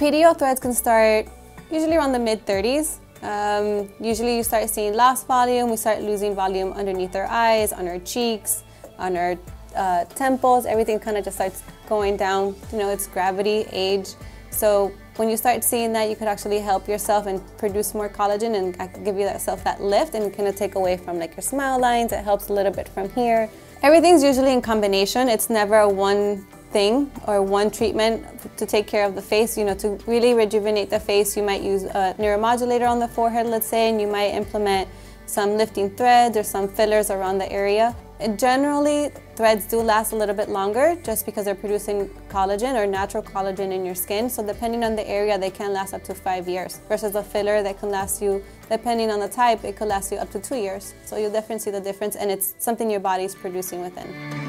PDO threads can start usually around the mid 30s. Um, usually you start seeing lost volume, we start losing volume underneath our eyes, on our cheeks, on our uh, temples, everything kind of just starts going down. You know, it's gravity, age. So when you start seeing that, you could actually help yourself and produce more collagen and give yourself that lift and kind of take away from like your smile lines. It helps a little bit from here. Everything's usually in combination. It's never a one thing or one treatment to take care of the face. You know, to really rejuvenate the face, you might use a neuromodulator on the forehead, let's say, and you might implement some lifting threads or some fillers around the area. And generally, threads do last a little bit longer just because they're producing collagen or natural collagen in your skin. So depending on the area, they can last up to five years versus a filler that can last you, depending on the type, it could last you up to two years. So you'll definitely see the difference and it's something your body's producing within.